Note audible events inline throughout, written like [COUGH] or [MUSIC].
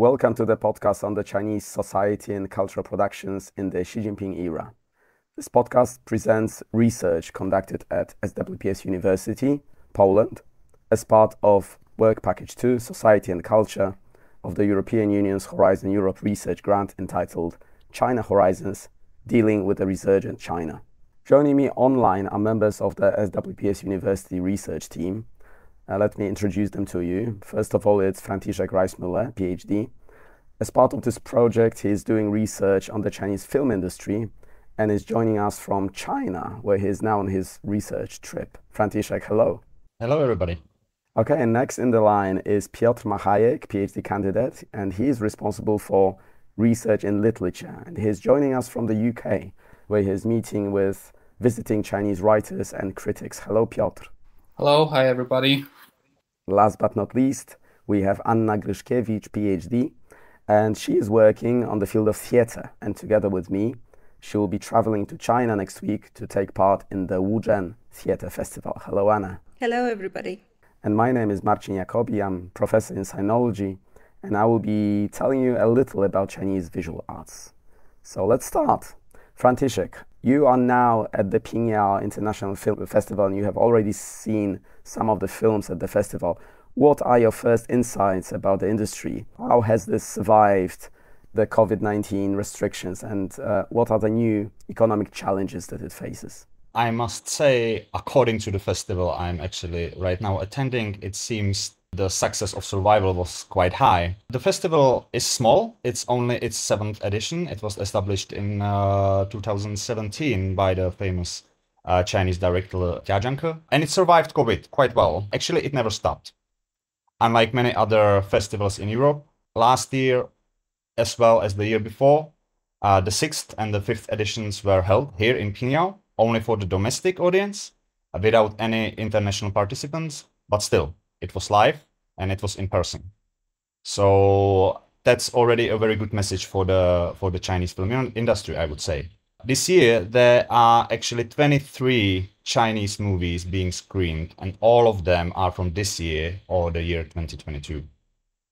Welcome to the podcast on the Chinese society and cultural productions in the Xi Jinping era. This podcast presents research conducted at SWPS University, Poland, as part of Work Package 2 Society and Culture of the European Union's Horizon Europe research grant entitled China Horizons Dealing with the Resurgent China. Joining me online are members of the SWPS University research team uh, let me introduce them to you. First of all, it's František Reismüller, PhD. As part of this project, he's doing research on the Chinese film industry and is joining us from China, where he is now on his research trip. František, hello. Hello, everybody. Okay, and next in the line is Piotr Machajek, PhD candidate, and he is responsible for research in literature. And he's joining us from the UK, where he is meeting with visiting Chinese writers and critics. Hello, Piotr. Hello, hi, everybody. Last but not least, we have Anna Gryszkiewicz, PhD, and she is working on the field of theater. And together with me, she will be traveling to China next week to take part in the Wuzhen Theater Festival. Hello, Anna. Hello, everybody. And my name is Marcin Jacoby. I'm professor in sinology, and I will be telling you a little about Chinese visual arts. So let's start. František, you are now at the Pingyao International Film Festival and you have already seen some of the films at the festival. What are your first insights about the industry? How has this survived the COVID 19 restrictions and uh, what are the new economic challenges that it faces? I must say, according to the festival I'm actually right now attending, it seems the success of survival was quite high. The festival is small. It's only its seventh edition. It was established in uh, 2017 by the famous uh, Chinese director Jia Zhangke, and it survived COVID quite well. Actually, it never stopped. Unlike many other festivals in Europe, last year, as well as the year before, uh, the sixth and the fifth editions were held here in Pingyao, only for the domestic audience, without any international participants, but still, it was live and it was in person. So that's already a very good message for the for the Chinese film industry, I would say. This year there are actually 23 Chinese movies being screened, and all of them are from this year or the year 2022.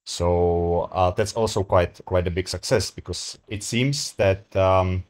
So uh, that's also quite quite a big success because it seems that um,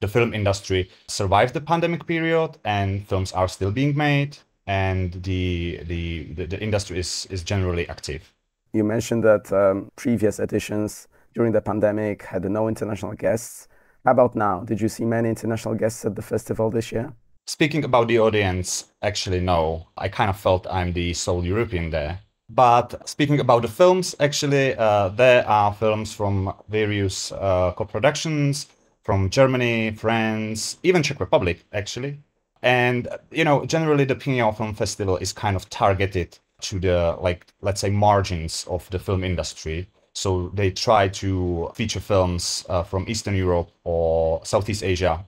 the film industry survived the pandemic period and films are still being made and the, the, the, the industry is, is generally active. You mentioned that um, previous editions during the pandemic had no international guests. How about now? Did you see many international guests at the festival this year? Speaking about the audience, actually, no. I kind of felt I'm the sole European there. But speaking about the films, actually, uh, there are films from various uh, co productions from Germany, France, even Czech Republic, actually. And you know, generally the Pingyao Film Festival is kind of targeted to the like let's say margins of the film industry. So they try to feature films uh, from Eastern Europe or Southeast Asia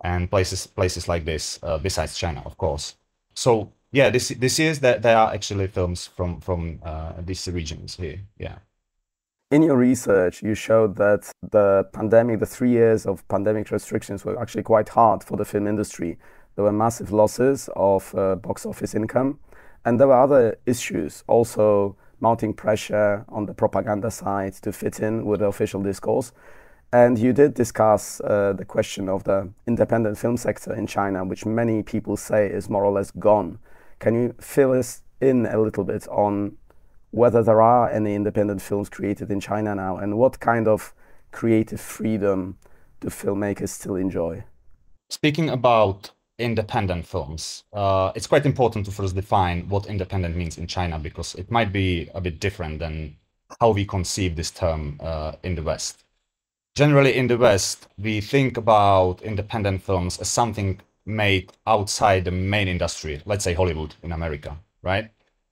and places places like this, uh, besides China, of course. So yeah, this this is that there are actually films from from uh, these regions here. Yeah. In your research, you showed that the pandemic, the three years of pandemic restrictions, were actually quite hard for the film industry. There were massive losses of uh, box office income. And there were other issues, also mounting pressure on the propaganda side to fit in with the official discourse. And you did discuss uh, the question of the independent film sector in China, which many people say is more or less gone. Can you fill us in a little bit on whether there are any independent films created in China now and what kind of creative freedom do filmmakers still enjoy? Speaking about independent films. Uh, it's quite important to first define what independent means in China because it might be a bit different than how we conceive this term uh, in the West. Generally, in the West, we think about independent films as something made outside the main industry, let's say Hollywood in America, right?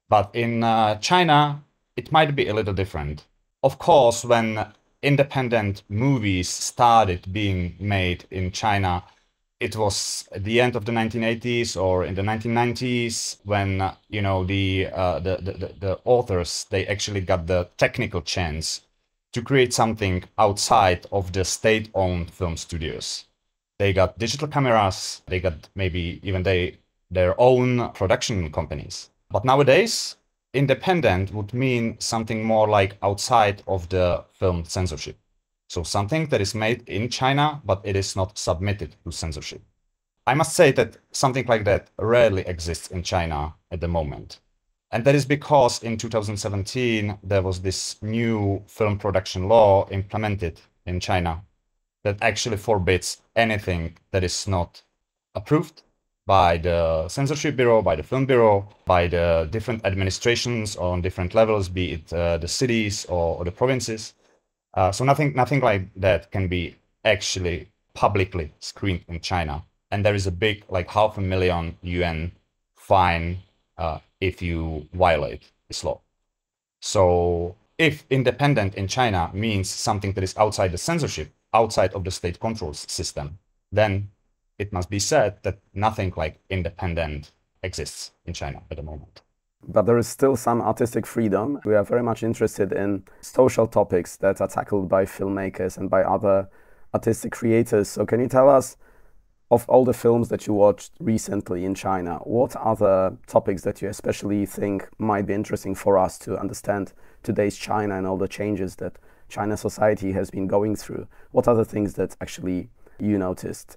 But in uh, China, it might be a little different. Of course, when independent movies started being made in China, it was at the end of the 1980s or in the 1990s when you know the, uh, the, the the authors they actually got the technical chance to create something outside of the state-owned film studios. They got digital cameras. They got maybe even they their own production companies. But nowadays, independent would mean something more like outside of the film censorship. So something that is made in China, but it is not submitted to censorship. I must say that something like that rarely exists in China at the moment. And that is because in 2017, there was this new film production law implemented in China that actually forbids anything that is not approved by the censorship bureau, by the film bureau, by the different administrations on different levels, be it uh, the cities or, or the provinces. Uh, so nothing, nothing like that can be actually publicly screened in China. And there is a big, like half a million yuan fine uh, if you violate this law. So if independent in China means something that is outside the censorship, outside of the state controls system, then it must be said that nothing like independent exists in China at the moment. But there is still some artistic freedom. We are very much interested in social topics that are tackled by filmmakers and by other artistic creators. So, can you tell us, of all the films that you watched recently in China, what other topics that you especially think might be interesting for us to understand today's China and all the changes that China society has been going through? What are the things that actually you noticed?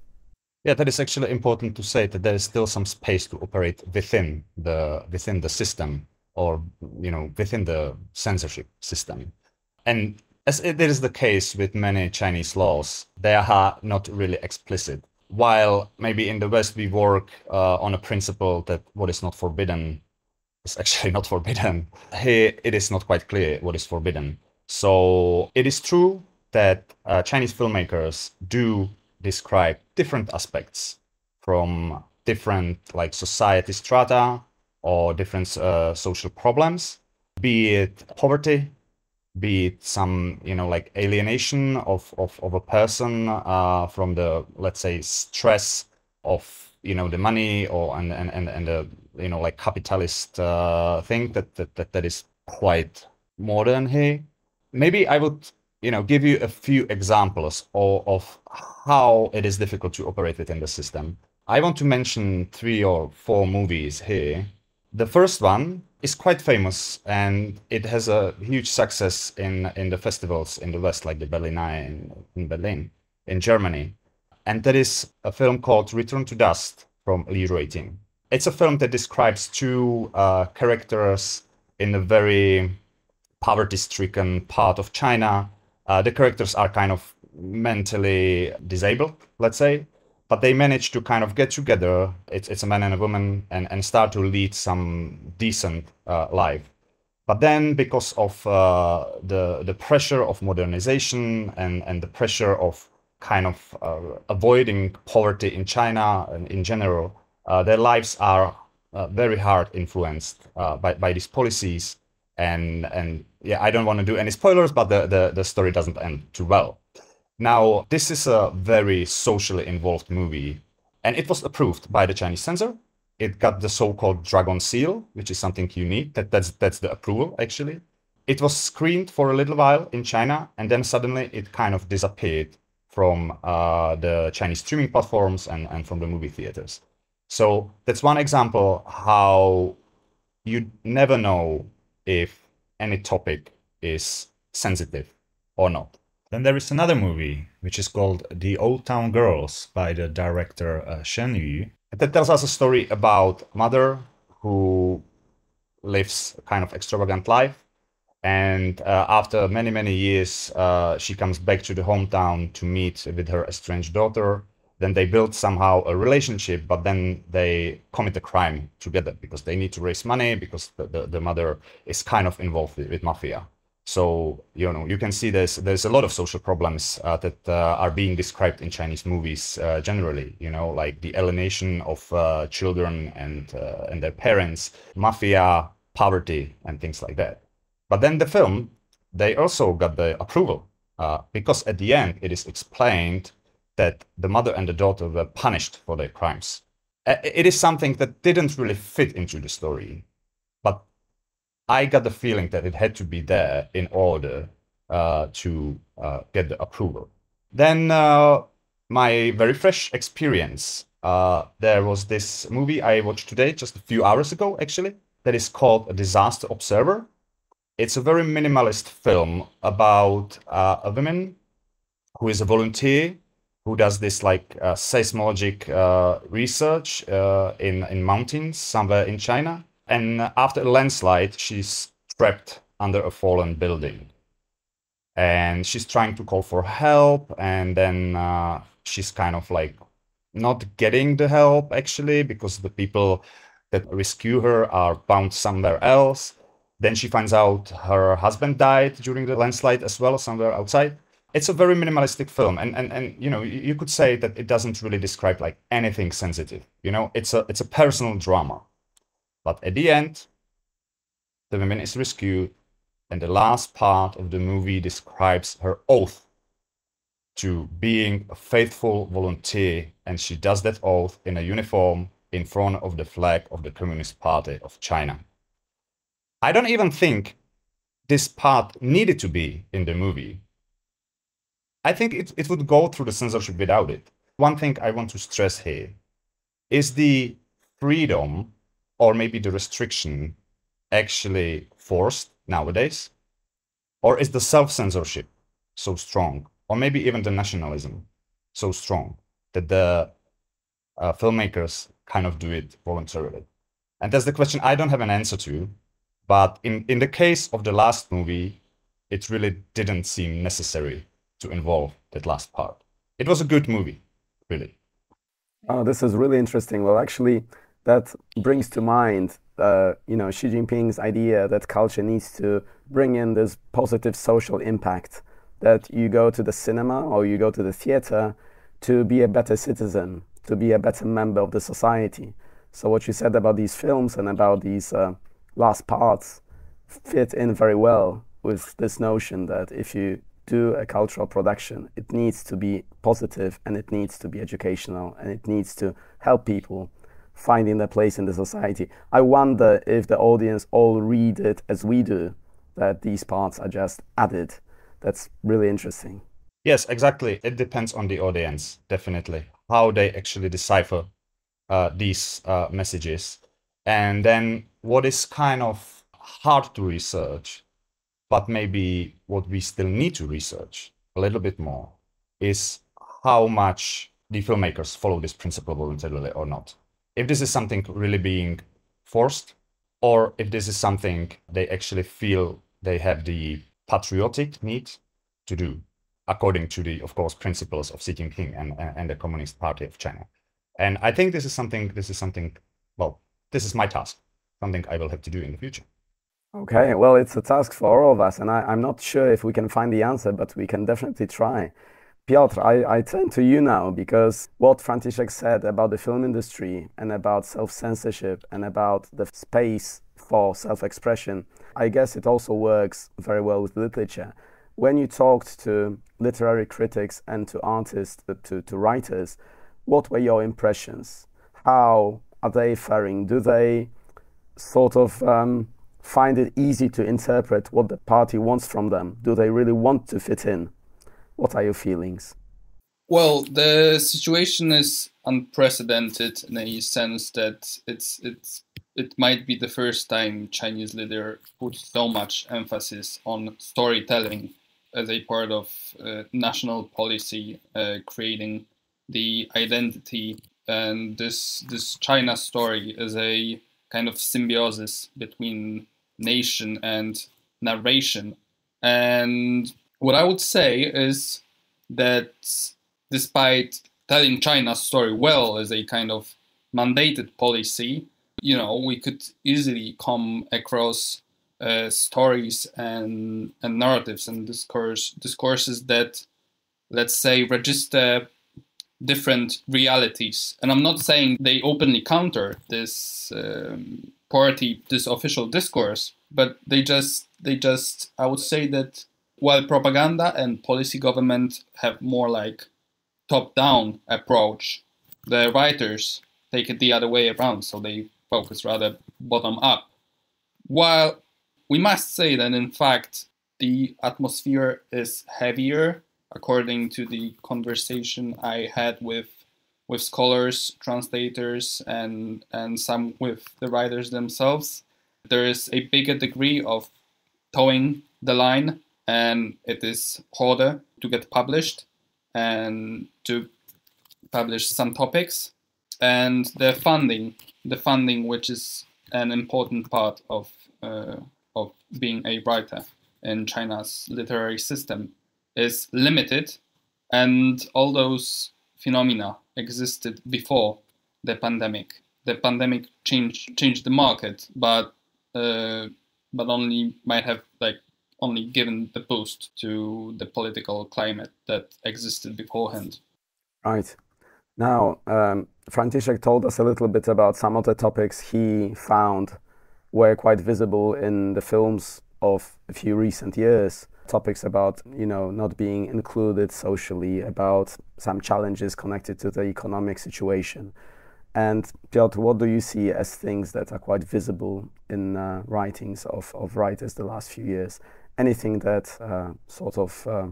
Yeah, that is actually important to say that there is still some space to operate within the within the system or you know within the censorship system. And as it is the case with many Chinese laws, they are not really explicit. While maybe in the West we work uh, on a principle that what is not forbidden is actually not forbidden. Here it is not quite clear what is forbidden. So it is true that uh, Chinese filmmakers do describe different aspects from different like society strata or different uh, social problems, be it poverty, be it some you know like alienation of of, of a person uh, from the let's say stress of you know the money or and and and, and the you know like capitalist uh, thing that, that that that is quite modern here. Maybe I would you know give you a few examples of, of how it is difficult to operate within the system. I want to mention three or four movies here. The first one is quite famous and it has a huge success in, in the festivals in the West, like the Berlinale in, in Berlin, in Germany. And that is a film called Return to Dust from Li Ruijun. It's a film that describes two uh, characters in a very poverty stricken part of China. Uh, the characters are kind of mentally disabled, let's say, but they manage to kind of get together. It's, it's a man and a woman and, and start to lead some decent uh, life. But then, because of uh, the the pressure of modernization and, and the pressure of kind of uh, avoiding poverty in China and in general, uh, their lives are uh, very hard influenced by, by these policies. And and yeah, I don't want to do any spoilers, but the, the, the story doesn't end too well. Now, this is a very socially involved movie, and it was approved by the Chinese censor. It got the so-called Dragon Seal, which is something unique. That that's that's the approval actually. It was screened for a little while in China, and then suddenly it kind of disappeared from uh, the Chinese streaming platforms and, and from the movie theaters. So that's one example how you never know if any topic is sensitive or not. Then there is another movie, which is called The Old Town Girls by the director uh, Shen Yu. That tells us a story about a mother who lives a kind of extravagant life. And uh, after many, many years, uh, she comes back to the hometown to meet with her estranged daughter. Then they build somehow a relationship, but then they commit a crime together because they need to raise money because the, the, the mother is kind of involved with, with mafia. So you know you can see there's there's a lot of social problems uh, that uh, are being described in Chinese movies uh, generally. You know, like the alienation of uh, children and uh, and their parents, mafia, poverty, and things like that. But then the film, they also got the approval uh, because at the end it is explained that the mother and the daughter were punished for their crimes. It is something that didn't really fit into the story but I got the feeling that it had to be there in order uh, to uh, get the approval. Then uh, my very fresh experience. Uh, there was this movie I watched today, just a few hours ago, actually. that is called A Disaster Observer. It's a very minimalist film about uh, a woman who is a volunteer who does this like uh, seismologic uh, research uh, in in mountains somewhere in China. And after a landslide, she's trapped under a fallen building, and she's trying to call for help. And then uh, she's kind of like not getting the help actually because the people that rescue her are bound somewhere else. Then she finds out her husband died during the landslide as well, somewhere outside it's a very minimalistic film and and and you know you could say that it doesn't really describe like anything sensitive you know? It's a it's a personal drama. But at the end the woman is rescued and the last part of the movie describes her oath to being a faithful volunteer and she does that oath in a uniform in front of the flag of the communist party of china. I don't even think this part needed to be in the movie I think it, it would go through the censorship without it. One thing I want to stress here is the freedom or maybe the restriction actually forced nowadays? Or is the self censorship so strong? Or maybe even the nationalism so strong that the uh, filmmakers kind of do it voluntarily? And that's the question I don't have an answer to. But in, in the case of the last movie, it really didn't seem necessary to involve that last part. It was a good movie, really. Oh, this is really interesting. Well, actually, that brings to mind, uh, you know, Xi Jinping's idea that culture needs to bring in this positive social impact. That you go to the cinema or you go to the theater to be a better citizen, to be a better member of the society. So what you said about these films and about these uh, last parts fit in very well with this notion that if you do a cultural production, it needs to be positive and it needs to be educational and it needs to help people finding their place in the society. I wonder if the audience all read it as we do, that these parts are just added. That's really interesting. Yes, exactly. It depends on the audience, definitely, how they actually decipher uh, these uh, messages. And then what is kind of hard to research but maybe what we still need to research a little bit more is how much the filmmakers follow this principle voluntarily or not. If this is something really being forced, or if this is something they actually feel they have the patriotic need to do, according to the, of course, principles of Xi Jinping and, and the Communist Party of China. And I think this is something, this is something, well, this is my task, something I will have to do in the future. Okay, well, it's a task for all of us, and I, am not sure if we can find the answer, but we can definitely try. Piotr, I, I turn to you now because what František said about the film industry and about self censorship and about the space for self expression, I guess it also works very well with literature. When you talked to literary critics and to artists, uh, to, to writers, what were your impressions? How are they faring? Do they sort of um, find it easy to interpret what the party wants from them? Do they really want to fit in? What are your feelings? Well, the situation is unprecedented in a sense that it's it's it might be the first time Chinese leader put so much emphasis on storytelling as a part of uh, national policy, uh, creating the identity and this this China story is a kind of symbiosis between nation and narration. And what I would say is that despite telling China's story well as a kind of mandated policy, you know, we could easily come across uh, stories and, and narratives and discourse discourses that, let's say, register different realities. And I'm not saying they openly counter this um, party this official discourse, but they just they just I would say that while propaganda and policy government have more like top down approach, the writers take it the other way around, so they focus rather bottom up. While we must say that in fact the atmosphere is heavier according to the conversation I had with with scholars, translators, and and some with the writers themselves. there is a bigger degree of toeing the line and it is harder to get published and to publish some topics and the funding the funding which is an important part of uh, of being a writer in China's literary system is limited and all those phenomena existed before the pandemic the pandemic changed changed the market but uh, but only might have like only given the boost to the political climate that existed beforehand. Right. Now, um, František told us a little bit about some of the topics he found were quite visible in the films of a few recent years. Topics about, you know, not being included socially, about some challenges connected to the economic situation. And Piotr, what do you see as things that are quite visible in uh, writings of, of writers the last few years? Anything that uh, sort of uh,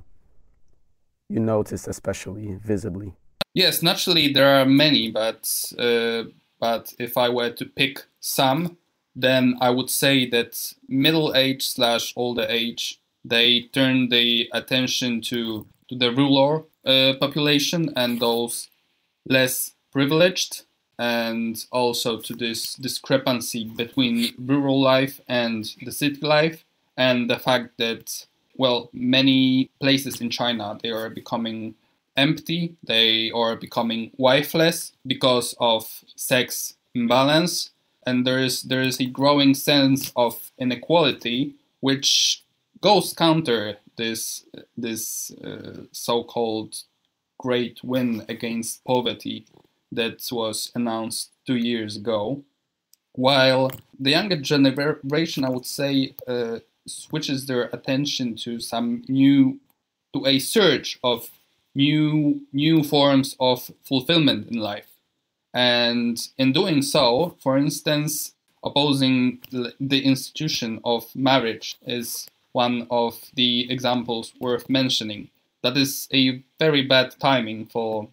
you noticed especially visibly? Yes, naturally there are many, but uh, but if I were to pick some, then I would say that middle age slash older age they turn the attention to, to the rural uh, population and those less privileged and also to this discrepancy between rural life and the city life and the fact that well many places in china they are becoming empty they are becoming wifeless because of sex imbalance. And there is there is a growing sense of inequality which goes counter this this uh, so-called great win against poverty that was announced two years ago. While the younger generation, I would say, uh, switches their attention to some new, to a search of new new forms of fulfillment in life, and in doing so, for instance, opposing the institution of marriage is one of the examples worth mentioning. That is a very bad timing for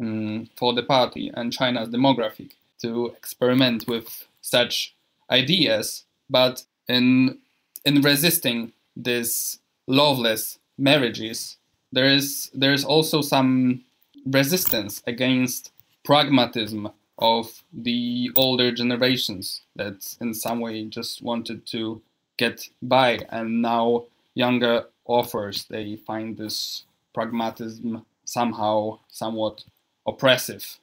um, for the party and China's demographic to experiment with such ideas, but in in resisting these loveless marriages, there is there is also some resistance against pragmatism of the older generations that in some way just wanted to get by and now younger authors they find this pragmatism somehow somewhat oppressive.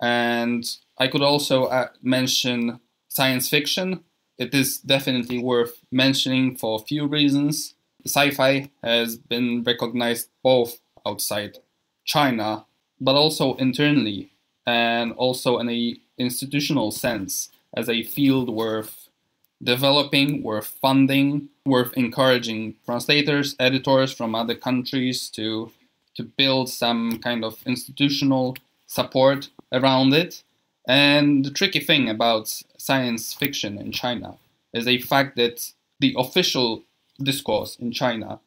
And I could also uh, mention science fiction. It is definitely worth mentioning for a few reasons. Sci fi has been recognized both outside China, but also internally, and also in a institutional sense as a field worth developing, worth funding, worth encouraging translators, editors from other countries to to build some kind of institutional support around it. And the tricky thing about science fiction in China is the fact that the official discourse in China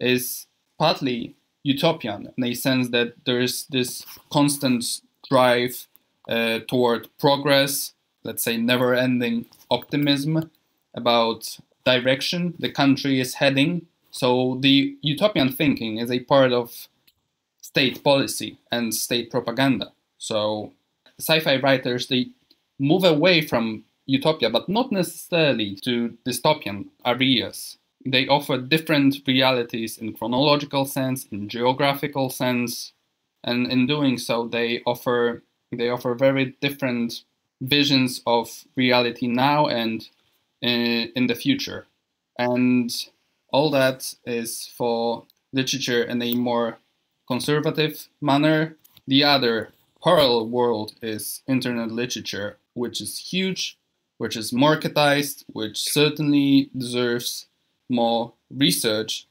is partly utopian in a sense that there is this constant drive uh, toward progress, let's say never ending optimism about direction the country is heading. So the utopian thinking is a part of state policy and state propaganda. So sci-fi writers they move away from utopia, but not necessarily to dystopian areas. They offer different realities in chronological sense, in geographical sense, and in doing so, they offer they offer very different visions of reality now and in, in the future. And all that is for literature in a more conservative manner. The other parallel world is internet literature, which is huge, which is marketized, which certainly deserves more research,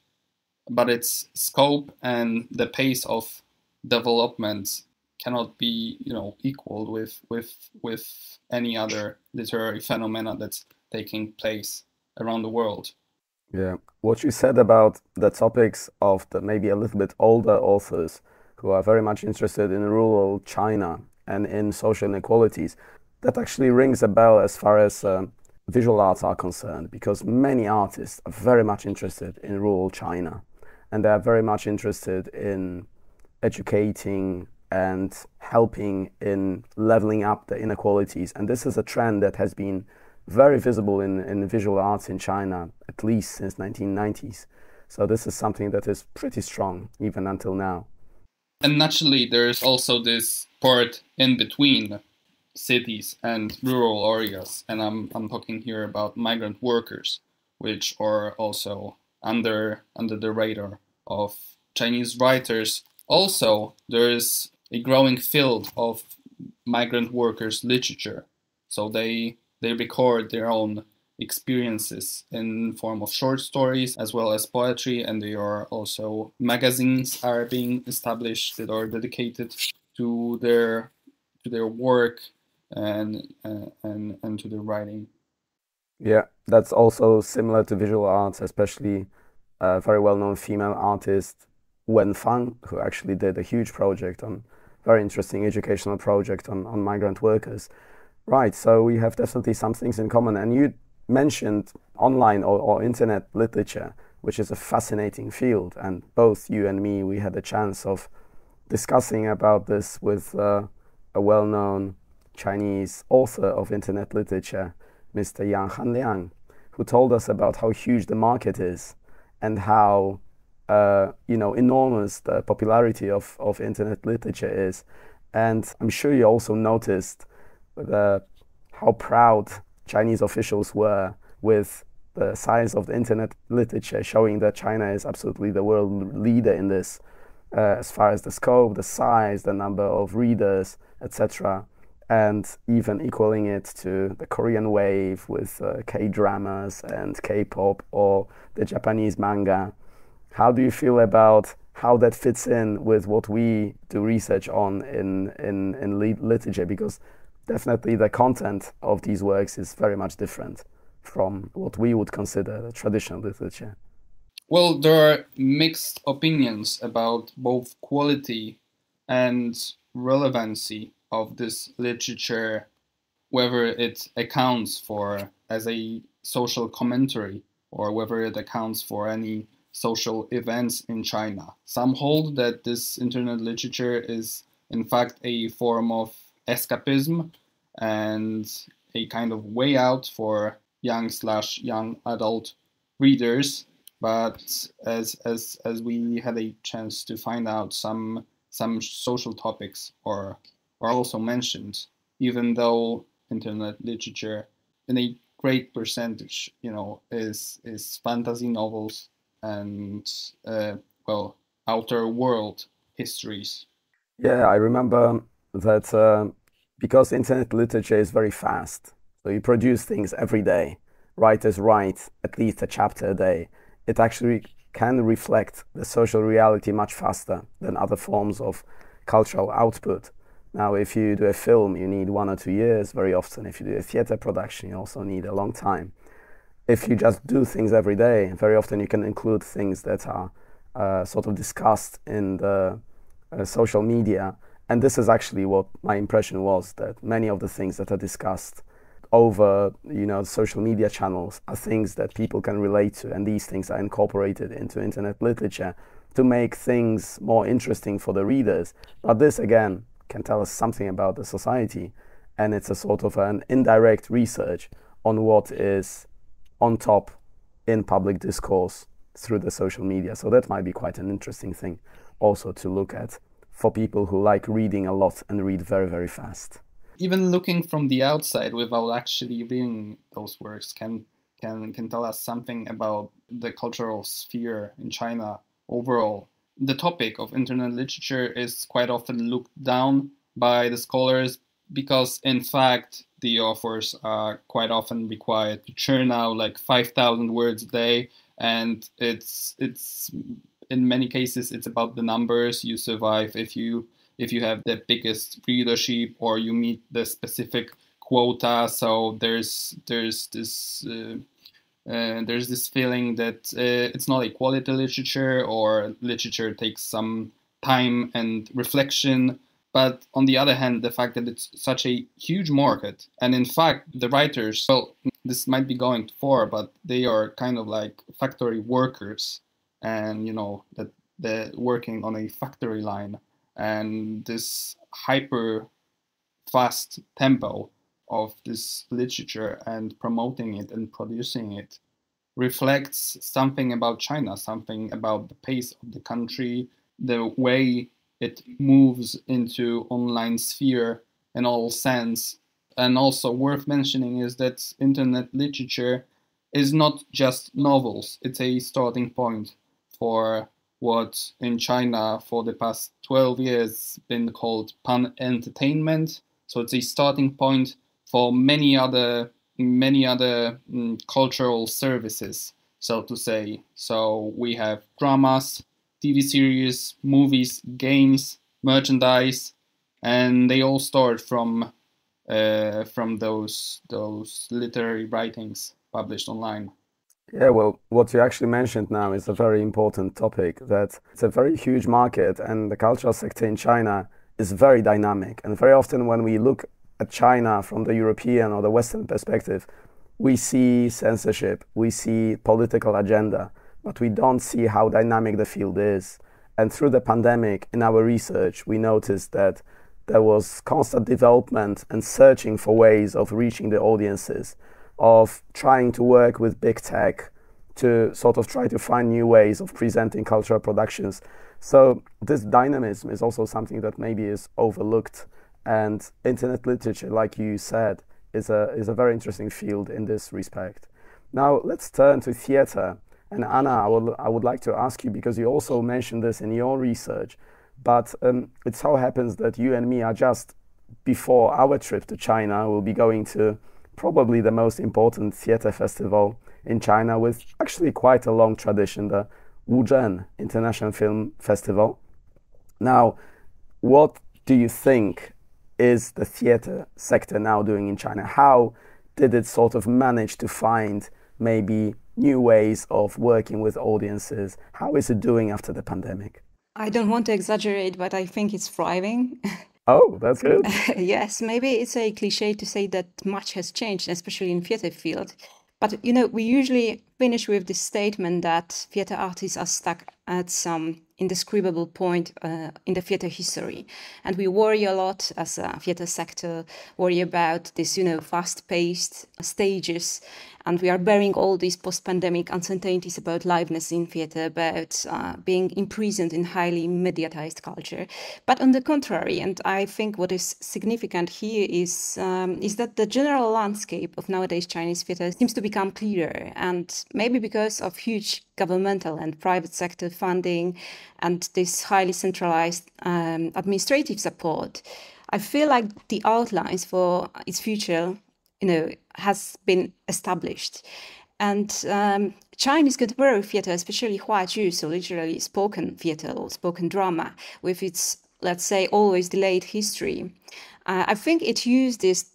but its scope and the pace of development cannot be, you know, equal with with with any other literary phenomena that's taking place around the world. Yeah, what you said about the topics of the maybe a little bit older authors who are very much interested in rural China and in social inequalities, that actually rings a bell as far as uh, visual arts are concerned because many artists are very much interested in rural China and they are very much interested in educating and helping in leveling up the inequalities. And this is a trend that has been very visible in, in visual arts in China, at least since 1990s. So this is something that is pretty strong even until now. And naturally, there's also this part in between cities and rural areas. And I'm, I'm talking here about migrant workers, which are also under, under the radar of Chinese writers. Also, there is a growing field of migrant workers literature. So they they record their own experiences in form of short stories as well as poetry and there are also magazines are being established that are dedicated to their to their work and uh, and and to their writing. Yeah that's also similar to visual arts especially a very well-known female artist wen fang who actually did a huge project on very interesting educational project on, on migrant workers right so we have definitely some things in common and you mentioned online or, or internet literature, which is a fascinating field. And both you and me, we had a chance of discussing about this with uh, a well known Chinese author of internet literature, Mr. Yang Hanliang, who told us about how huge the market is and how uh, you know enormous the popularity of, of internet literature is. And I'm sure you also noticed the, how proud Chinese officials were with the size of the internet literature, showing that China is absolutely the world leader in this, uh, as far as the scope, the size, the number of readers, etc., and even equaling it to the Korean wave with uh, K dramas and K pop or the Japanese manga. How do you feel about how that fits in with what we do research on in, in, in literature? Because definitely the content of these works is very much different from what we would consider traditional literature. Well, there are mixed opinions about both quality and relevancy of this literature, whether it accounts for as a social commentary or whether it accounts for any social events in China. Some hold that this internet literature is in fact a form of escapism and a kind of way out for young slash young adult readers. But as as as we had a chance to find out, some some social topics are are also mentioned, even though internet literature in a great percentage, you know, is is fantasy novels and uh, well outer world histories. Yeah, I remember that uh, because internet literature is very fast. So you produce things every day. Writers write at least a chapter a day. It actually can reflect the social reality much faster than other forms of cultural output. Now, if you do a film, you need one or two years very often. If you do a theater production, you also need a long time. If you just do things every day, very often you can include things that are uh, sort of discussed in the uh, social media and this is actually what my impression was that many of the things that are discussed over you know social media channels are things that people can relate to. And these things are incorporated into internet literature to make things more interesting for the readers. But this again can tell us something about the society. And it's a sort of an indirect research on what is on top in public discourse through the social media. So that might be quite an interesting thing also to look at for people who like reading a lot and read very, very fast. Even looking from the outside without actually reading those works can can can tell us something about the cultural sphere in China overall. The topic of internet literature is quite often looked down by the scholars because in fact the authors are quite often required to churn out like 5000 words a day and it's it's in many cases it's about the numbers. You survive if you if you have the biggest readership or you meet the specific quota. So there's there's this uh, uh, there's this feeling that uh, it's not a quality literature or literature takes some time and reflection. But on the other hand, the fact that it's such a huge market, and in fact, the writers, well, this might be going far, but they are kind of like factory workers, and you know that they're working on a factory line, and this hyper fast tempo of this literature and promoting it and producing it reflects something about China, something about the pace of the country, the way it moves into online sphere in all sense. And also worth mentioning is that internet literature is not just novels, it's a starting point for what in China for the past 12 years been called pan entertainment. So it's a starting point for many other many other mm, cultural services, so to say. So we have dramas, TV series, movies, games, merchandise, and they all start from uh, from those those literary writings published online. Yeah, well, what you actually mentioned now is a very important topic. That it's a very huge market, and the cultural sector in China is very dynamic. And very often, when we look at China from the European or the Western perspective, we see censorship, we see political agenda, but we don't see how dynamic the field is. And through the pandemic, in our research, we noticed that there was constant development and searching for ways of reaching the audiences, of trying to work with big tech to sort of try to find new ways of presenting cultural productions. So this dynamism is also something that maybe is overlooked and internet literature, like you said, is a, is a very interesting field in this respect. Now, let's turn to theater. And Anna, I would, I would like to ask you, because you also mentioned this in your research, but um, it so happens that you and me are just before our trip to China. We'll be going to probably the most important theater festival in China with actually quite a long tradition, the Wuzhen International Film Festival. Now, what do you think is the theater sector now doing in China? How did it sort of manage to find maybe new ways of working with audiences? How is it doing after the pandemic? I don't want to exaggerate, but I think it's thriving. [LAUGHS] Oh, that's good. [LAUGHS] yes, maybe it's a cliche to say that much has changed, especially in theater field. But you know, we usually finish with this statement that theater artists are stuck at some indescribable point uh, in the theater history. And we worry a lot as a theater sector, worry about this, you know, fast-paced stages and we are bearing all these post-pandemic uncertainties about liveness in theater, about uh, being imprisoned in highly mediatized culture. But on the contrary, and I think what is significant here is um, is that the general landscape of nowadays Chinese theater seems to become clearer, and maybe because of huge governmental and private sector funding and this highly centralized um, administrative support. I feel like the outlines for its future you know, has been established. And um, Chinese contemporary theater, especially Huaju, so literally spoken theater or spoken drama, with its, let's say, always delayed history, uh, I think it used this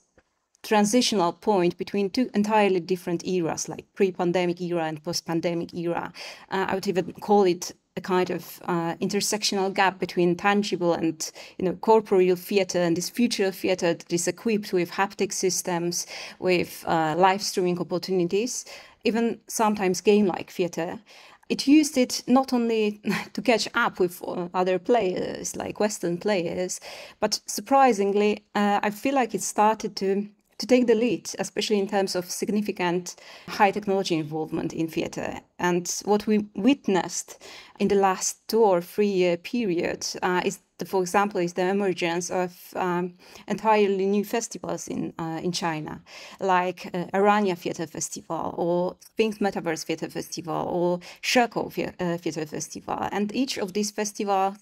transitional point between two entirely different eras, like pre-pandemic era and post-pandemic era. Uh, I would even call it a kind of uh, intersectional gap between tangible and you know corporeal theater and this future theater that is equipped with haptic systems, with uh, live streaming opportunities, even sometimes game-like theater. It used it not only [LAUGHS] to catch up with uh, other players, like Western players, but surprisingly, uh, I feel like it started to to take the lead, especially in terms of significant high technology involvement in theatre. And what we witnessed in the last two or three year period uh, is, the, for example, is the emergence of um, entirely new festivals in uh, in China, like uh, Aranya Theatre Festival or Think Metaverse Theatre Festival or Shekou uh, Theatre Festival. And each of these festivals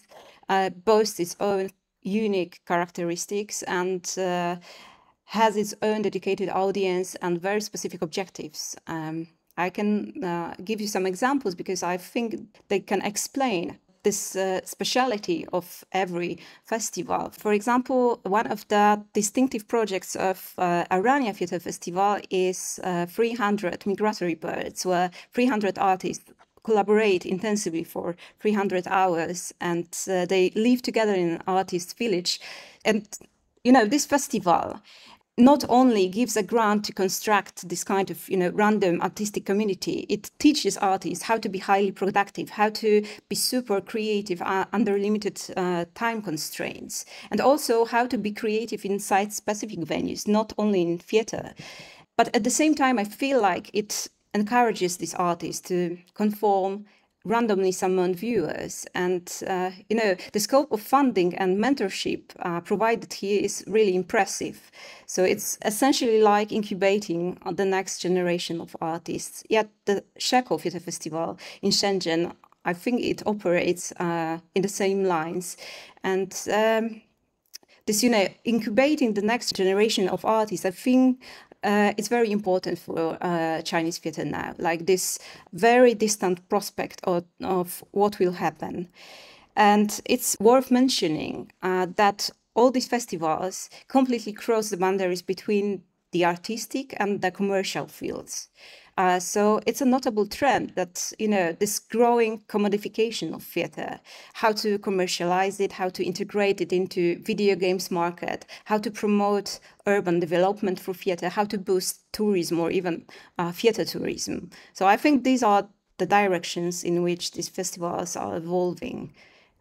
uh, boasts its own unique characteristics and uh, has its own dedicated audience and very specific objectives. Um, I can uh, give you some examples because I think they can explain this uh, speciality of every festival. For example, one of the distinctive projects of uh, Aranya Theatre Festival is uh, 300 migratory birds, where 300 artists collaborate intensively for 300 hours and uh, they live together in an artist village. And, you know, this festival not only gives a grant to construct this kind of you know random artistic community it teaches artists how to be highly productive how to be super creative uh, under limited uh, time constraints and also how to be creative in site specific venues not only in theater. But at the same time i feel like it encourages these artists to conform randomly summoned viewers. And, uh, you know, the scope of funding and mentorship uh, provided here is really impressive. So it's essentially like incubating the next generation of artists. Yet the Shekou Theatre Festival in Shenzhen, I think it operates uh, in the same lines. And um, this, you know, incubating the next generation of artists, I think uh, it's very important for uh, Chinese theater now, like this very distant prospect of, of what will happen. And it's worth mentioning uh, that all these festivals completely cross the boundaries between the artistic and the commercial fields. Uh, so it's a notable trend that you know this growing commodification of theater, how to commercialize it, how to integrate it into video games market, how to promote urban development for theater, how to boost tourism or even uh, theater tourism. So I think these are the directions in which these festivals are evolving.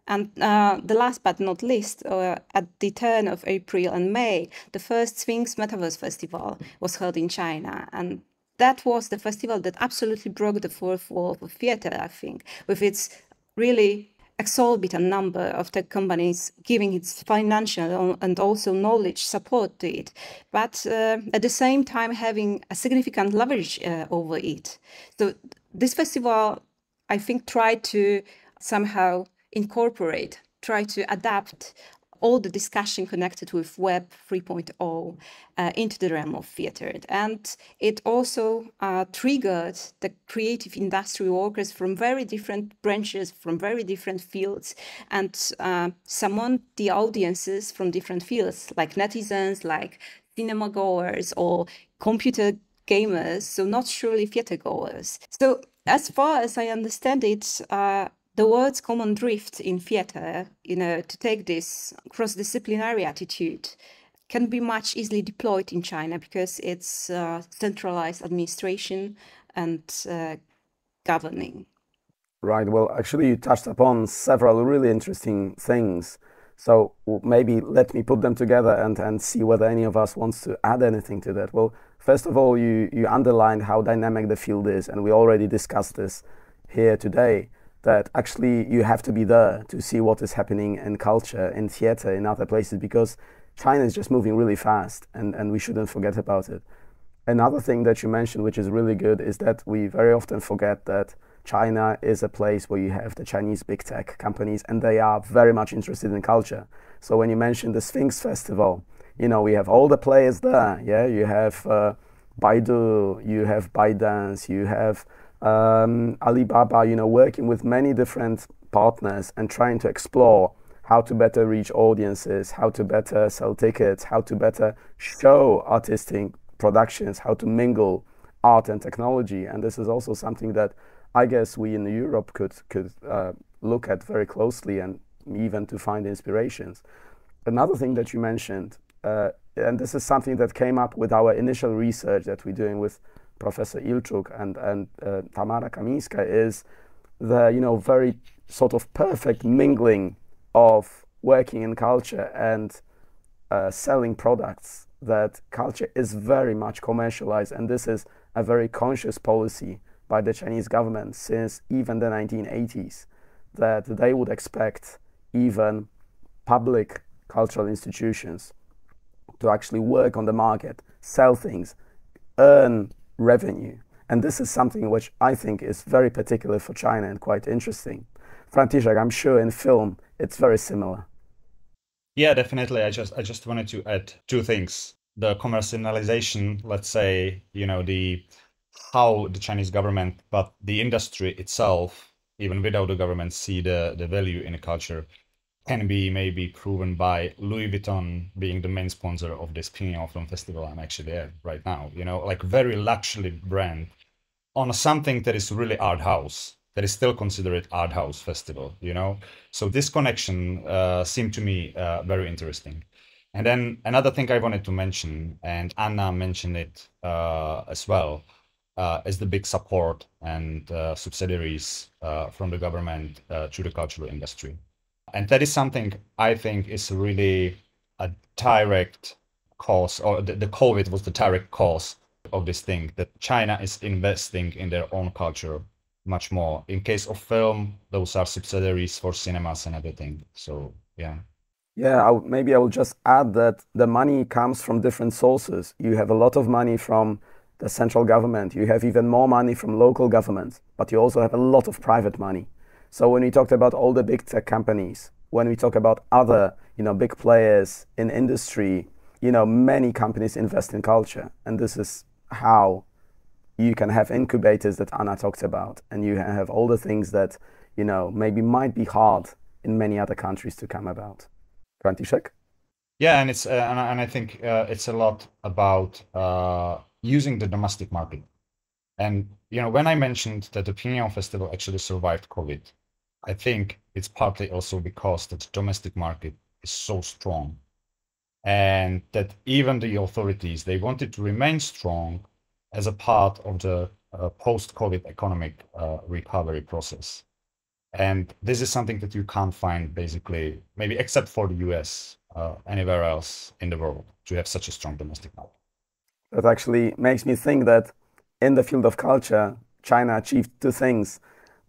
And uh, the last but not least, uh, at the turn of April and May, the first Sphinx Metaverse Festival was held in China. And that was the festival that absolutely broke the fourth wall of theater, I think, with its really exorbitant number of tech companies giving its financial and also knowledge support to it, but uh, at the same time having a significant leverage uh, over it. So this festival, I think, tried to somehow incorporate, try to adapt all the discussion connected with Web 3.0 uh, into the realm of theater. And it also uh, triggered the creative industry workers from very different branches, from very different fields, and uh, summoned the audiences from different fields, like netizens, like cinema goers, or computer gamers, so not surely theater goers. So, as far as I understand it, uh, the word's common drift in theatre, you know, to take this cross disciplinary attitude can be much easily deployed in China because it's uh, centralized administration and uh, governing. Right. Well, actually, you touched upon several really interesting things. So maybe let me put them together and, and see whether any of us wants to add anything to that. Well, first of all, you, you underlined how dynamic the field is, and we already discussed this here today that actually you have to be there to see what is happening in culture, in theater, in other places, because China is just moving really fast and, and we shouldn't forget about it. Another thing that you mentioned, which is really good, is that we very often forget that China is a place where you have the Chinese big tech companies and they are very much interested in culture. So when you mentioned the Sphinx Festival, you know, we have all the players there. Yeah, you have uh, Baidu, you have ByteDance, you have um, Alibaba, you know, working with many different partners and trying to explore how to better reach audiences, how to better sell tickets, how to better show artistic productions, how to mingle art and technology. And this is also something that I guess we in Europe could could uh, look at very closely and even to find inspirations. Another thing that you mentioned, uh, and this is something that came up with our initial research that we're doing with Professor Ilchuk and, and uh, Tamara Kaminska is the you know very sort of perfect mingling of working in culture and uh, selling products that culture is very much commercialized. And this is a very conscious policy by the Chinese government since even the 1980s that they would expect even public cultural institutions to actually work on the market, sell things, earn revenue. And this is something which I think is very particular for China and quite interesting. František, I'm sure in film it's very similar. Yeah, definitely. I just I just wanted to add two things. The commercialization, let's say, you know, the how the Chinese government, but the industry itself, even without the government, see the, the value in a culture can be maybe proven by Louis Vuitton being the main sponsor of this Pingyao Film Festival I'm actually at right now. You know, like very luxury brand on something that is really art house. that is still considered art house festival. You know, so this connection uh, seemed to me uh, very interesting. And then another thing I wanted to mention, and Anna mentioned it uh, as well, uh, is the big support and uh, subsidiaries uh, from the government uh, to the cultural industry. And that is something I think is really a direct cause, or the, the COVID was the direct cause of this thing, that China is investing in their own culture much more. In case of film, those are subsidiaries for cinemas and everything. So, yeah. Yeah, I, maybe I will just add that the money comes from different sources. You have a lot of money from the central government, you have even more money from local governments, but you also have a lot of private money. So when we talked about all the big tech companies, when we talk about other, you know, big players in industry, you know, many companies invest in culture, and this is how you can have incubators that Anna talked about, and you have all the things that, you know, maybe might be hard in many other countries to come about. František? Yeah, and it's uh, and, I, and I think uh, it's a lot about uh, using the domestic market. And you know, when I mentioned that the Pingyao Festival actually survived COVID, I think it's partly also because the domestic market is so strong, and that even the authorities they wanted to remain strong as a part of the uh, post-COVID economic uh, recovery process. And this is something that you can't find basically, maybe except for the US, uh, anywhere else in the world to have such a strong domestic market. That actually makes me think that in the field of culture, China achieved two things.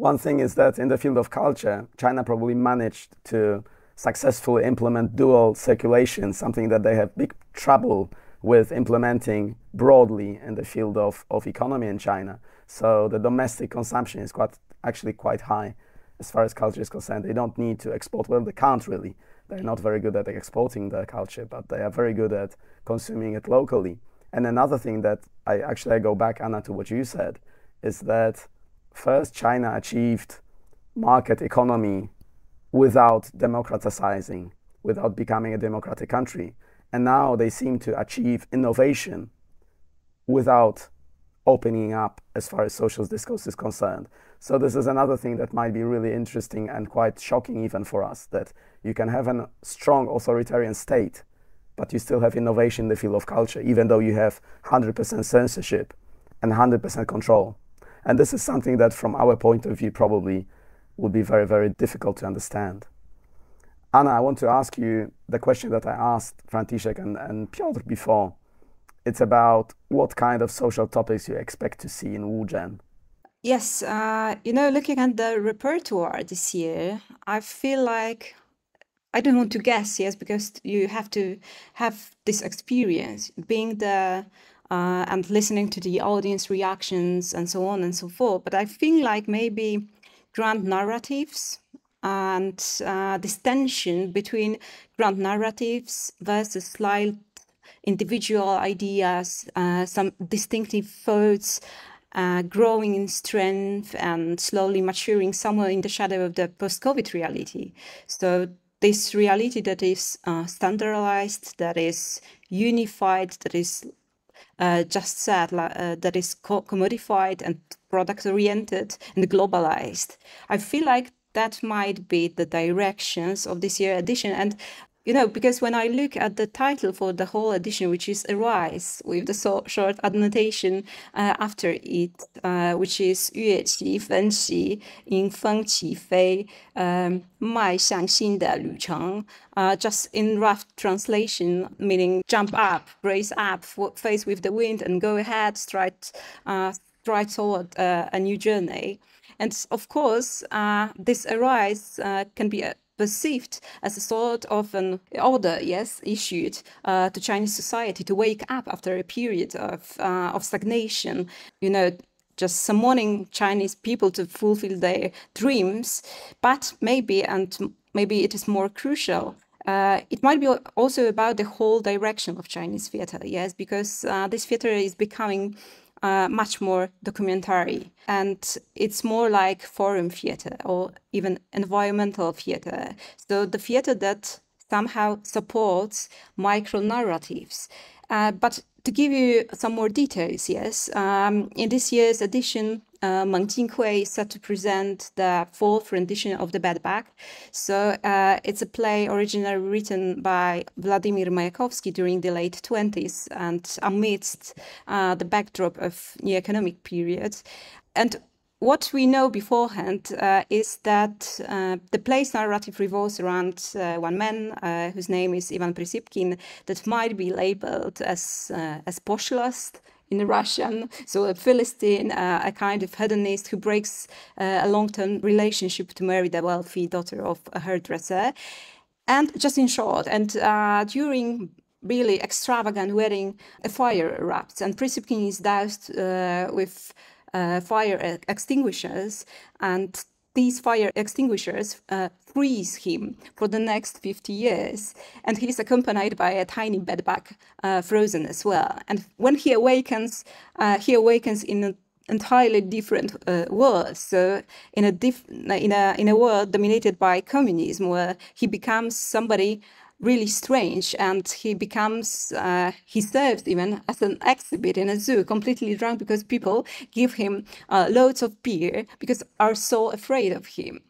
One thing is that in the field of culture, China probably managed to successfully implement dual circulation, something that they have big trouble with implementing broadly in the field of, of economy in China. So the domestic consumption is quite actually quite high as far as culture is concerned. They don't need to export. Well, they can't really. They're not very good at exporting the culture, but they are very good at consuming it locally. And another thing that I actually I go back, Anna, to what you said, is that first China achieved market economy without democratizing, without becoming a democratic country. And now they seem to achieve innovation without opening up as far as social discourse is concerned. So this is another thing that might be really interesting and quite shocking even for us that you can have a strong authoritarian state, but you still have innovation in the field of culture, even though you have 100% censorship and 100% control. And this is something that from our point of view probably would be very, very difficult to understand. Anna, I want to ask you the question that I asked František and, and Piotr before. It's about what kind of social topics you expect to see in Wuzhen. Yes, uh, you know, looking at the repertoire this year, I feel like I don't want to guess, yes, because you have to have this experience, being there uh, and listening to the audience reactions and so on and so forth. But I feel like maybe grand narratives and uh, this tension between grand narratives versus slight individual ideas, uh, some distinctive thoughts, uh, growing in strength and slowly maturing somewhere in the shadow of the post-COVID reality. So this reality that is uh, standardized, that is unified, that is uh, just said, uh, that is co commodified and product oriented and globalized. I feel like that might be the directions of this year edition. And you know, because when I look at the title for the whole edition, which is Arise, with the so short annotation uh, after it, uh, which is 乐旗分歧，迎风起飞，um, 迈向新的旅程. Uh, just in rough translation, meaning jump up, brace up, face with the wind, and go ahead, stride, uh, stride toward uh, a new journey. And of course, uh, this arise uh, can be a perceived as a sort of an order, yes, issued uh, to Chinese society to wake up after a period of, uh, of stagnation, you know, just summoning Chinese people to fulfill their dreams. But maybe, and maybe it is more crucial, uh, it might be also about the whole direction of Chinese theater, yes, because uh, this theater is becoming uh, much more documentary. And it's more like forum theater or even environmental theater. So the theater that somehow supports micro narratives uh, but to give you some more details yes um, in this year's edition uh, Meng is set to present the fourth rendition of The Bedbug. So uh, it's a play originally written by Vladimir Mayakovsky during the late 20s and amidst uh, the backdrop of new economic period. And what we know beforehand uh, is that uh, the play's narrative revolves around uh, one man uh, whose name is Ivan Prisipkin that might be labeled as uh, as poshlost in Russian, so a Philistine, uh, a kind of hedonist who breaks a long-term relationship to marry the wealthy daughter of a hairdresser. And just in short, and during really extravagant wedding, a fire erupts, and Prisipkin is doused with uh, fire extinguishers and these fire extinguishers uh, freeze him for the next 50 years. And he's accompanied by a tiny bedbug, uh, frozen as well. And when he awakens, uh, he awakens in an entirely different uh, world. So in a, diff- in, a, in a world dominated by communism, where he becomes somebody really strange and he becomes uh, he serves even as an exhibit in a zoo completely drunk because people give him uh, loads of beer because are so afraid of him.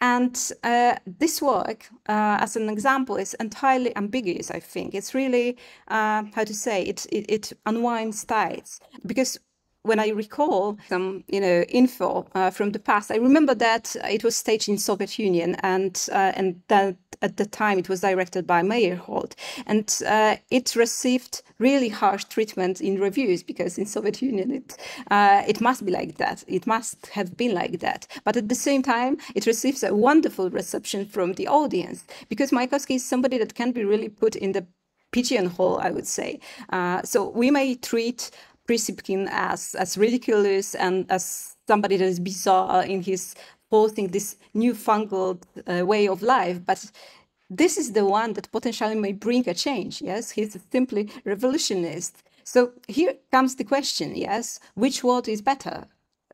And uh, this work uh, as an example is entirely ambiguous i think. It's really uh, how to say it, it, it unwinds tides because when I recall some, you know, info uh, from the past, I remember that it was staged in Soviet Union, and uh, and that at the time it was directed by Meyerhold, and uh, it received really harsh treatment in reviews because in Soviet Union it uh, it must be like that, it must have been like that. But at the same time, it receives a wonderful reception from the audience because Mayakovsky is somebody that can be really put in the pigeonhole, I would say. Uh, so we may treat Prisipkin as as ridiculous and as somebody that is bizarre in his posting this newfangled uh, way of life, but this is the one that potentially may bring a change. Yes, he's simply revolutionist. So here comes the question: Yes, which word is better?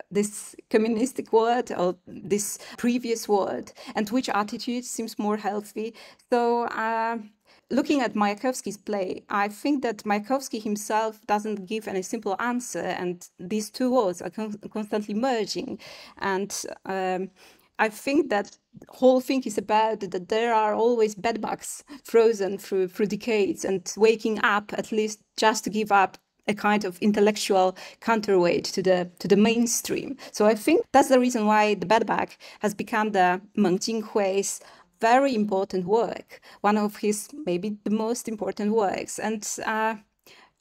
This communistic word or this previous word, and which attitude seems more healthy? So. Uh, looking at Mayakovsky's play, I think that Mayakovsky himself doesn't give any simple answer, and these two worlds are con- constantly merging. And um, I think that whole thing is about that there are always bedbugs frozen through through decades and waking up at least just to give up a kind of intellectual counterweight to the to the mainstream. So I think that's the reason why the bedbug has become the Meng Jinghui's very important work, one of his maybe the most important works. And uh,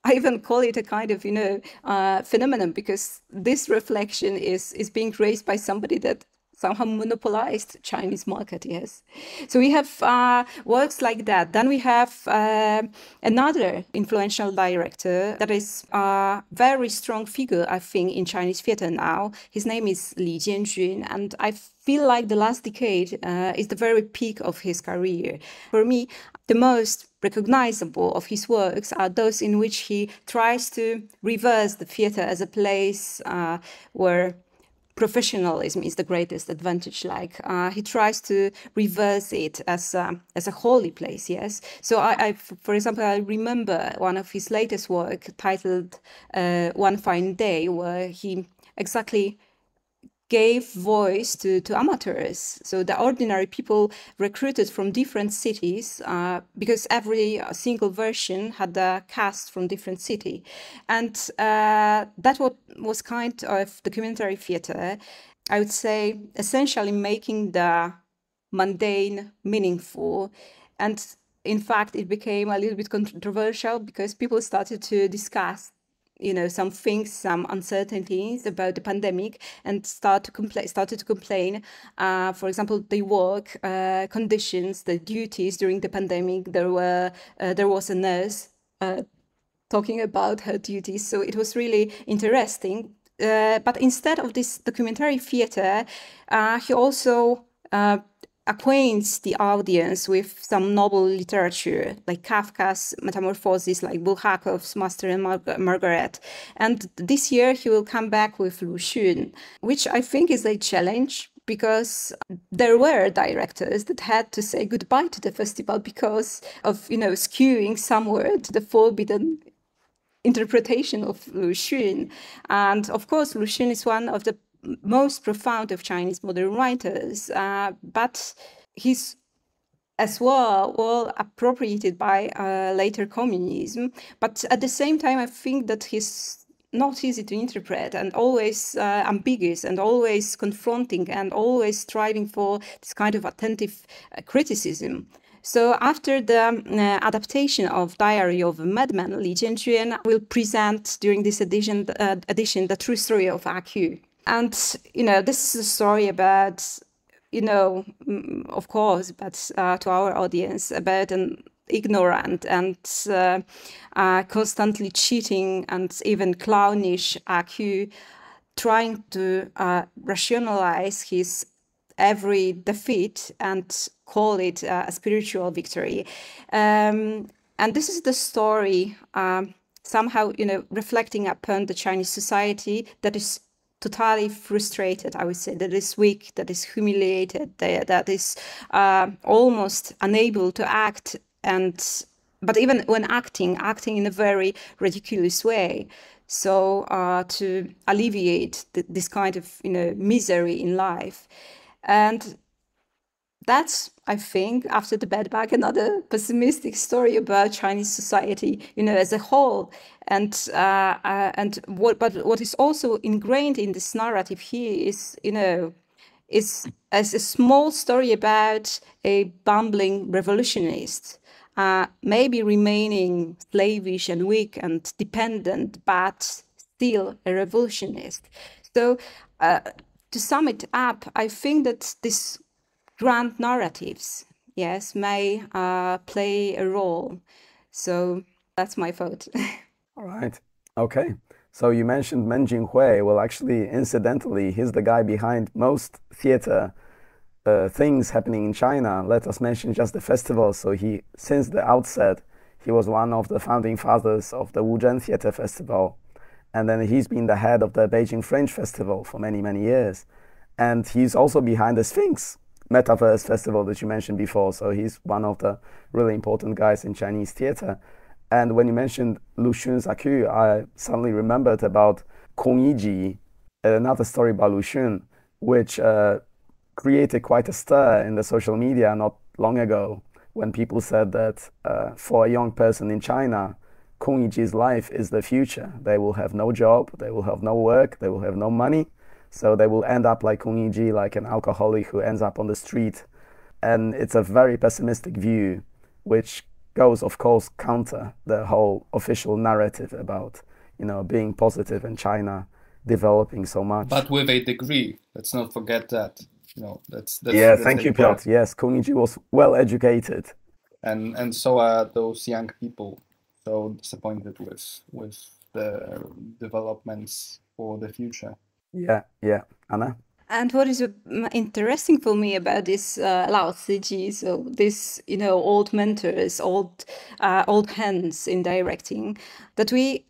I even call it a kind of, you know, uh, phenomenon because this reflection is is being raised by somebody that somehow monopolized Chinese market. Yes, so we have uh, works like that. Then we have uh, another influential director that is a very strong figure, I think, in Chinese theater now. His name is Li Jianjun, and I feel like the last decade uh, is the very peak of his career. For me, the most recognizable of his works are those in which he tries to reverse the theater as a place uh, where professionalism is the greatest advantage. Like uh, he tries to reverse it as a, as a holy place. Yes. So I, I, for example, I remember one of his latest work titled uh, "One Fine Day," where he exactly gave voice to, to amateurs. So the ordinary people recruited from different cities uh, because every single version had a cast from different city. And uh, that what was kind of documentary theater, I would say, essentially making the mundane meaningful. And in fact, it became a little bit controversial because people started to discuss you know some things some uncertainties about the pandemic and start to complain started to complain uh, for example the work uh, conditions the duties during the pandemic. There were uh, there was a nurse uh, talking about her duties. So it was really interesting. Uh, but instead of this documentary theater uh, he also acquaints the audience with some novel literature like Kafka's Metamorphosis, like Bulgakov's Master and Mar- Margaret. And this year he will come back with Lu Xun, which I think is a challenge because there were directors that had to say goodbye to the festival because of you know skewing somewhere to the forbidden interpretation of Lu Xun. And of course, Lu Xun is one of the most profound of Chinese modern writers, uh, but he's as well well appropriated by uh, later communism. But at the same time, I think that he's not easy to interpret and always uh, ambiguous and always confronting and always striving for this kind of attentive uh, criticism. So after the uh, adaptation of Diary of a Madman, Li Jianjun will present during this edition, uh, edition the true story of AQ. And, you know, this is a story about, you know, of course, but uh, to our audience, about an ignorant and uh, uh, constantly cheating and even clownish AQ trying to uh, rationalize his every defeat and call it uh, a spiritual victory. Um, and this is the story um, somehow, you know, reflecting upon the Chinese society that is totally frustrated, I would say, that is weak, that is humiliated, that, is uh, almost unable to act and but even when acting, acting in a very ridiculous way. So uh, to alleviate this kind of you know misery in life, and that's I think after the bed bag another pessimistic story about Chinese society, you know, as a whole, and uh, uh, and what but what is also ingrained in this narrative here is you know is as a small story about a bumbling revolutionist uh, maybe remaining slavish and weak and dependent, but still a revolutionist. So, uh, to sum it up, I think that these grand narratives, yes, may uh, play a role. So that's my vote. [LAUGHS] All right. Okay. So you mentioned Meng Jinghui. Well, actually, incidentally, he's the guy behind most theater uh, things happening in China, let us mention just the festival. So he, since the outset, he was one of the founding fathers of the Wuzhen Theater Festival. And then he's been the head of the Beijing Fringe Festival for many, many years. And he's also behind the Sphinx Metaverse Festival that you mentioned before. So he's one of the really important guys in Chinese theater. And when you mentioned Lu Xun's AQ, I suddenly remembered about Kong Yiji, another story by Lu Xun, which uh, created quite a stir in the social media not long ago when people said that uh, for a young person in China, Kong Yiji's life is the future. They will have no job, they will have no work, they will have no money. So they will end up like Kong Yiji, like an alcoholic who ends up on the street. And it's a very pessimistic view, which goes, of course, counter the whole official narrative about, you know, being positive in China developing so much. But with a degree, let's not forget that you know that's, that's yeah. That's thank you, Piotr. Yes, Kong Yiji was well educated, and and so are those young people. So disappointed with with the developments for the future. Yeah, yeah, Anna. And what is interesting for me about this uh, Lao Ciji, so this you know old mentors, old uh, old hands in directing, that we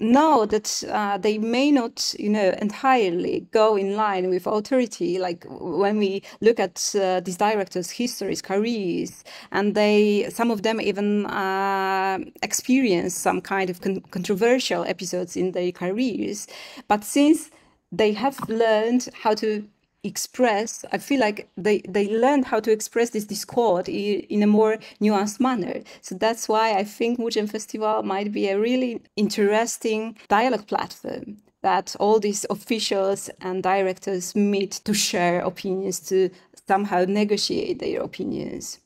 know that uh, they may not, you know, entirely go in line with authority. Like when we look at uh, these directors' histories, careers, and they, some of them even uh, experience some kind of con- controversial episodes in their careers. But since they have learned how to express i feel like they they learned how to express this discord in a more nuanced manner. So that's why i think Wuzhen festival might be a really interesting dialogue platform that all these officials and directors meet to share opinions to somehow negotiate their opinions.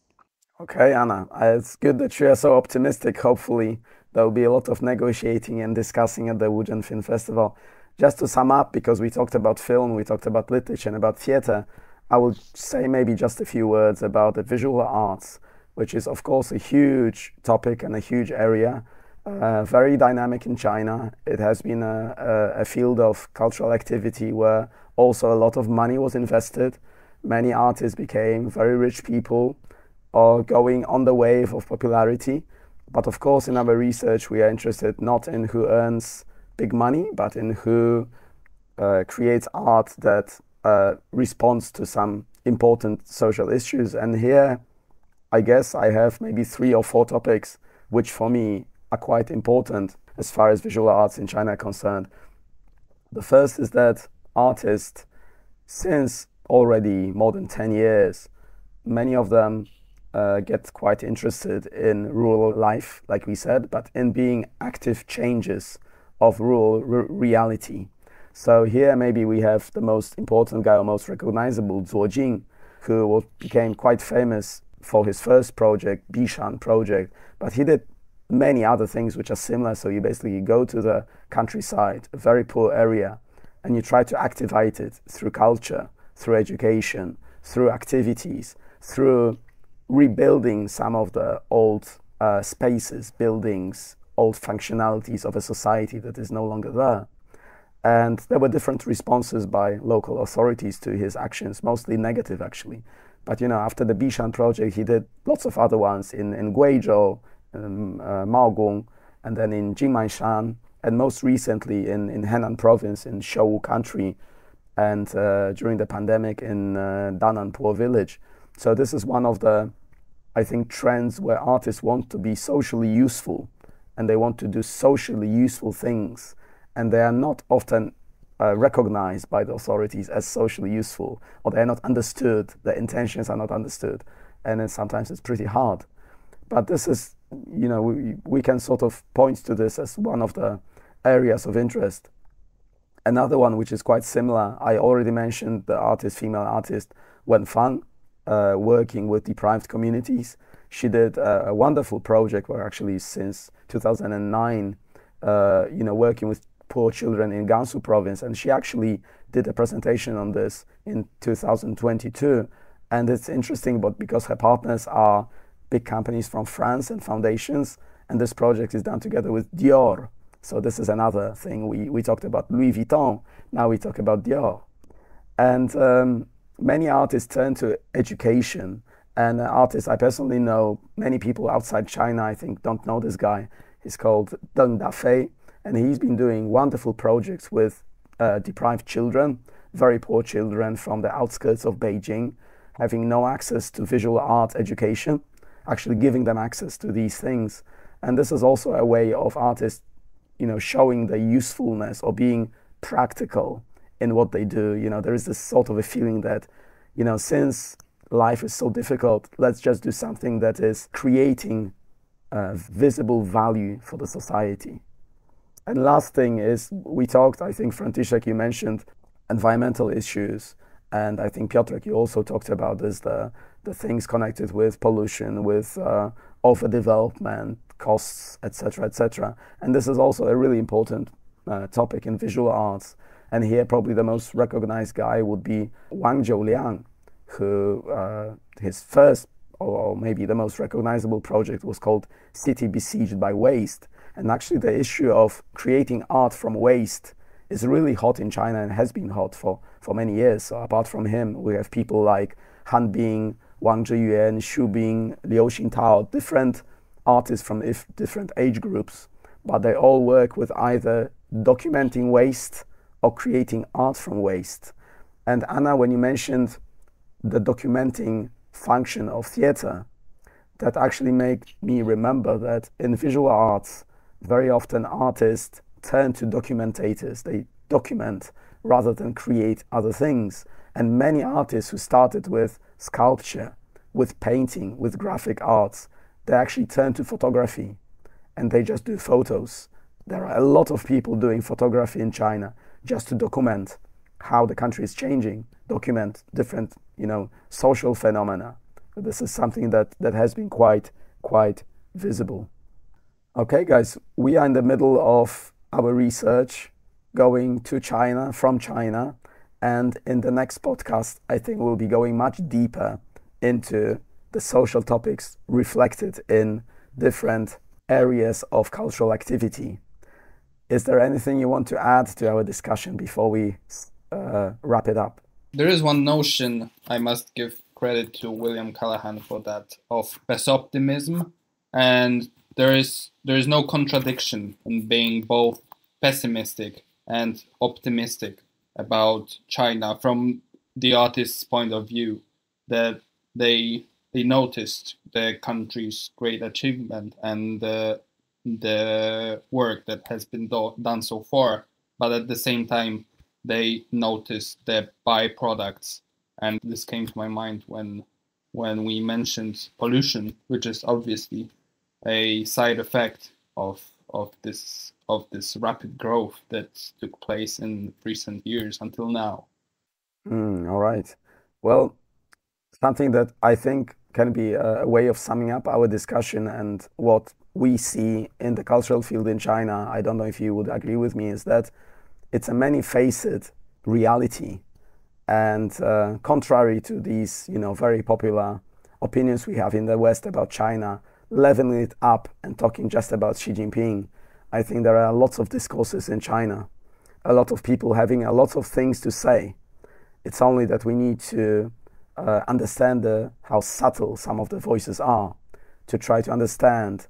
Okay anna uh, it's good that you are so optimistic. Hopefully there will be a lot of negotiating and discussing at the Wuzhen Film Festival just to sum up, because we talked about film, we talked about literature and about theater, I will say maybe just a few words about the visual arts, which is, of course, a huge topic and a huge area. Uh, very dynamic in China. It has been a, a, a, field of cultural activity where also a lot of money was invested. Many artists became very rich people or going on the wave of popularity. But of course, in our research, we are interested not in who earns big money, but in who uh, creates art that uh, responds to some important social issues. And here, I guess I have maybe three or four topics which for me are quite important as far as visual arts in China are concerned. The first is that artists since already more than 10 years. Many of them uh, get quite interested in rural life, like we said, but in being active changes of rural reality. So here maybe we have the most important guy or most recognizable, Zuo Jing, who became quite famous for his first project, Bishan project, but he did many other things which are similar. So you basically go to the countryside, a very poor area, and you try to activate it through culture, through education, through activities, through rebuilding some of the old uh, spaces, buildings, old functionalities of a society that is no longer there. And there were different responses by local authorities to his actions, mostly negative actually. But you know, after the Bishan project, he did lots of other ones in, in Guizhou, um, uh, Maogong, and then in Jingmanshan, and most recently in, in Henan province in Shouwu country, and uh, during the pandemic in uh, Dananpo village. So this is one of the, I think, trends where artists want to be socially useful, and they want to do socially useful things, and they are not often uh, recognized by the authorities as socially useful, or they are not understood. Their intentions are not understood, and then sometimes it's pretty hard. But this is you know, we, we can sort of point to this as one of the areas of interest. Another one which is quite similar, I already mentioned the artist, female artist Wen Fang, uh, working with deprived communities. She did a, a, wonderful project where actually since 2009, uh, you know, working with poor children in Gansu province, and she actually did a presentation on this in 2022. And it's interesting, but because her partners are big companies from France and foundations. And this project is done together with Dior. So this is another thing. We, we talked about Louis Vuitton. Now we talk about Dior. And um, many artists turn to education. And an artist I personally know many people outside China, I think, don't know this guy. He's called Deng Dafei. And he's been doing wonderful projects with uh, deprived children, very poor children from the outskirts of Beijing, having no access to visual art education actually giving them access to these things. And this is also a way of artists, you know, showing the usefulness or being practical in what they do. You know, there is this sort of a feeling that, you know, since life is so difficult, let's just do something that is creating visible value for the society. And last thing is, we talked, I think, František, you mentioned environmental issues. And I think, Piotrek, you also talked about this, the, the things connected with pollution, with uh, overdevelopment, costs, etc., etc. And this is also a really important uh, topic in visual arts. And here, probably the most recognized guy would be Wang Jiuliang, who uh, his first or maybe the most recognizable project was called City Besieged by Waste. And actually, the issue of creating art from waste is really hot in China and has been hot for, for many years. So, apart from him, we have people like Han Bing, Wang Zhiyuan, Xu Bing, Liu Xintao, different artists from if different age groups, but they all work with either documenting waste or creating art from waste. And Anna, when you mentioned the documenting function of theater, that actually made me remember that in visual arts, very often artists turn to documentators. They document rather than create other things. And many artists who started with sculpture, with painting, with graphic arts. They actually turn to photography and they just do photos. There are a lot of people doing photography in China just to document how the country is changing, document different, you know, social phenomena. This is something that, that has been quite, quite visible. Okay, guys, we are in the middle of our research going to China, from China. And in the next podcast, I think we'll be going much deeper into the social topics reflected in different areas of cultural activity. Is there anything you want to add to our discussion before we uh, wrap it up? There is one notion I must give credit to William Callahan for that of pessoptimism, and there is there is no contradiction in being both pessimistic and optimistic about China from the artist's point of view that they they noticed the country's great achievement and the the work that has been do- done so far. But at the same time they notice the byproducts. And this came to my mind when when we mentioned pollution, which is obviously a side effect of of this of this rapid growth that took place in recent years until now. Mm, all right. Well, something that I think can be a way of summing up our discussion and what we see in the cultural field in China. I don't know if you would agree with me, is that it's a many faceted reality. And uh, contrary to these, you know, very popular opinions we have in the West about China, leveling it up and talking just about Xi Jinping, I think there are lots of discourses in China, a lot of people having a lot of things to say. It's only that we need to uh, understand the, how subtle some of the voices are to try to understand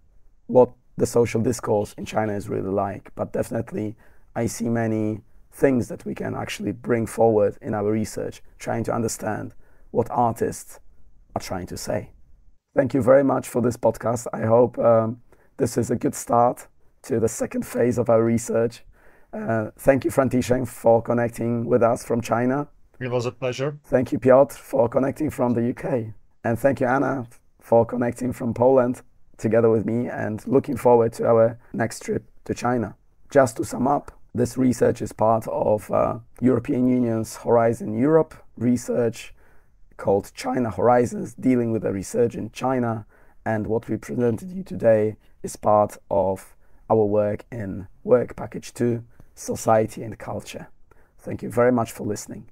what the social discourse in China is really like. But definitely, I see many things that we can actually bring forward in our research, trying to understand what artists are trying to say. Thank you very much for this podcast. I hope um, this is a good start to the second phase of our research. Uh, thank you, František, for connecting with us from China. It was a pleasure. Thank you, Piotr, for connecting from the UK. And thank you, Anna, for connecting from Poland together with me and looking forward to our next trip to China. Just to sum up, this research is part of uh, European Union's Horizon Europe research called China Horizons, dealing with the research in China. And what we presented you today is part of our work in Work Package 2, Society and Culture. Thank you very much for listening.